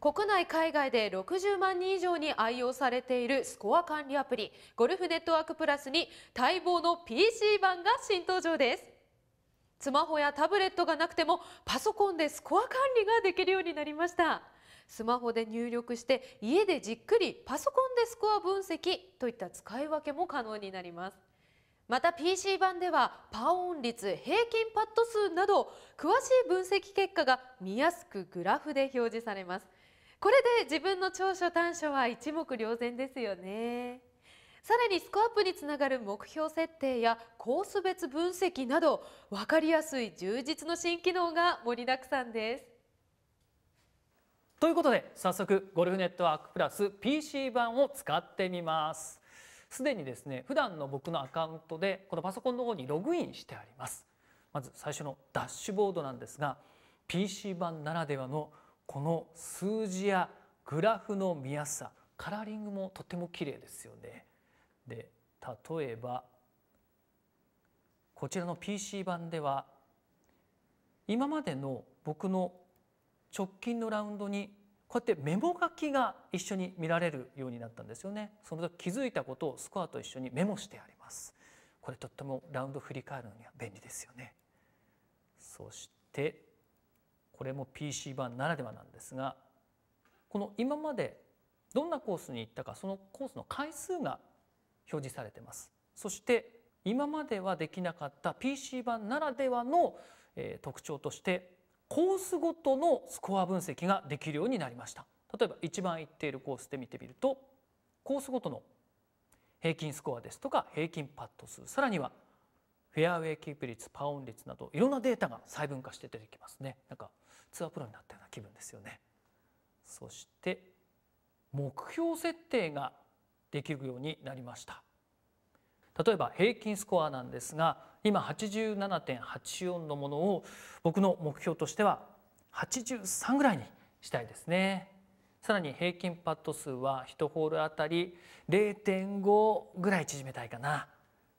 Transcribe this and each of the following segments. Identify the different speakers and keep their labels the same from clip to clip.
Speaker 1: 国内海外で60万人以上に愛用されているスコア管理アプリゴルフネットワークプラスに待望の PC 版が新登場です。スマホやタブレットがなくてもパソコンでスコア管理ができるようになりました。スマホで入力して家でじっくりパソコンでスコア分析といった使い分けも可能になります。また PC 版ではパーオン率平均パット数など詳しい分析結果が見やすくグラフで表示されます。これで自分の長所短所は一目瞭然ですよね。さらにスコアアップにつながる目標設定やコース別分析など分かりやすい充実の新機能が盛りだくさんです。
Speaker 2: ということで早速ゴルフネットワークプラス PC 版を使ってみます。すでにですね普段の僕のアカウントでこのパソコンの方にログインしてあります。まず最初のダッシュボードなんですが PC 版ならではのこの数字やグラフの見やすさカラーリングもとても綺麗ですよね。で例えばこちらの PC 版では今までの僕の直近のラウンドにこうやってメモ書きが一緒に見られるようになったんですよね。その時気づいたことをスコアと一緒にメモしてあります。これとってもラウンド振り返るのには便利ですよね。そしてこれも PC 版ならではなんですがこの今までどんなコースに行ったかそのコースの回数が表示されてます。そして今まではできなかった PC 版ならではの、え、特徴としてコースごとのスコア分析ができるようになりました。例えば一番行っているコースで見てみるとコースごとの平均スコアですとか平均パット数さらにはフェアウェイキープ率パーオン率などいろんなデータが細分化して出てきますね。なんかツアープロになったような気分ですよね。そして目標設定ができるようになりました。例えば平均スコアなんですが今87.84のものを僕の目標としては83ぐらいにしたいですね。さらに平均パット数は1ホールあたり0.5ぐらい縮めたいかな。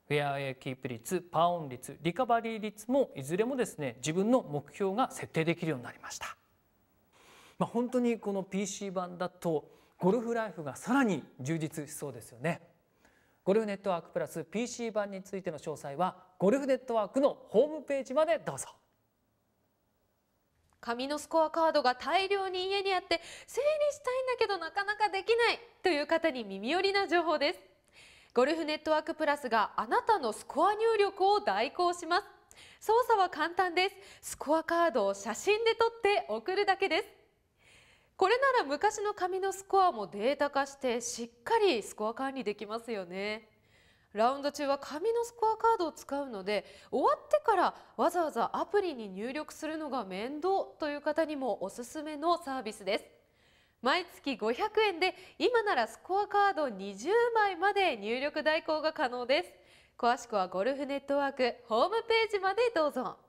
Speaker 2: フェアウェイキープ率パーオン率リカバリー率もいずれもですね自分の目標が設定できるようになりました、まあ、本当にこの PC 版だとゴルフライフがさらに充実しそうですよね。ゴルフネットワークプラス PC 版についての詳細はゴルフネットワークのホームページまでどうぞ。
Speaker 1: 紙のスコアカードが大量に家にあって整理したいんだけどなかなかできないという方に耳寄りな情報です。ゴルフネットワークプラスがあなたのスコア入力を代行します。操作は簡単です。スコアカードを写真で撮って送るだけです。これなら昔の紙のスコアもデータ化してしっかりスコア管理できますよね。ラウンド中は紙のスコアカードを使うので終わってからわざわざアプリに入力するのが面倒という方にもおすすめのサービスです。毎月500円で今ならスコアカード20枚まで入力代行が可能です。詳しくはゴルフネットワークホームページまでどうぞ。